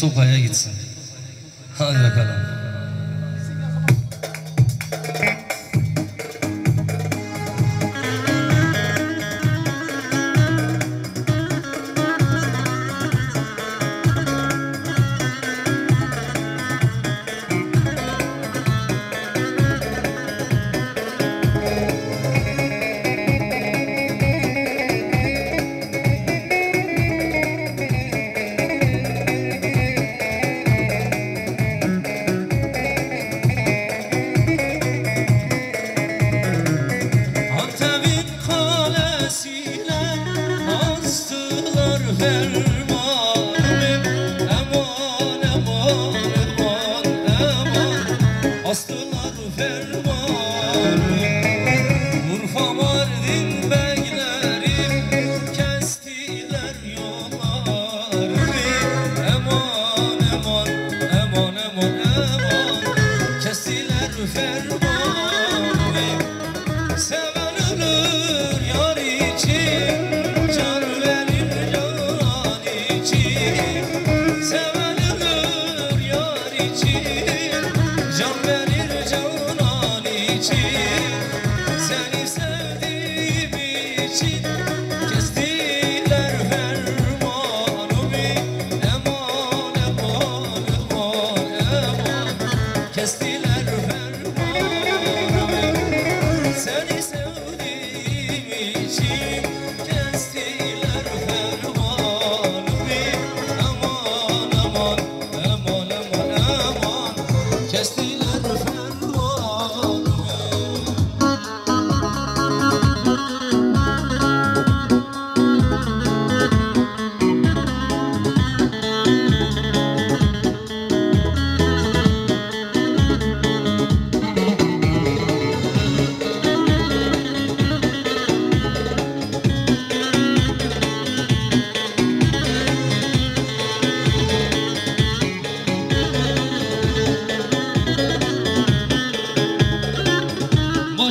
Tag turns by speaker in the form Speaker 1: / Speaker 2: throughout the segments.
Speaker 1: Topaya gitsin. Hadi bakalım. Seven ölür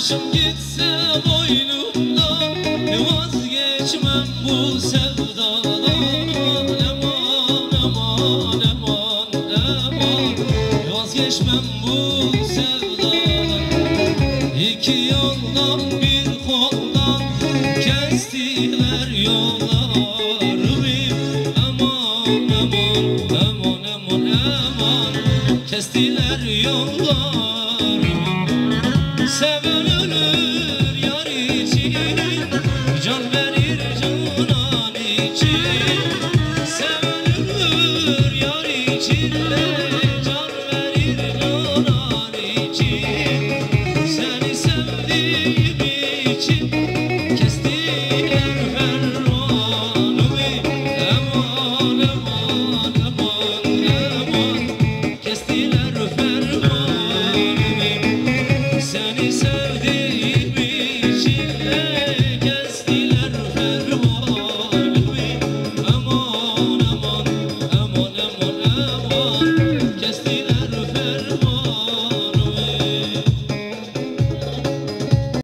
Speaker 1: Başım gitse boynumdan Vazgeçmem bu sevdadan. Eman eman eman eman Vazgeçmem bu sevdadan. İki yandan bir koldan Kestiler yollarımı. Aman aman aman aman aman. Kestiler yollarımı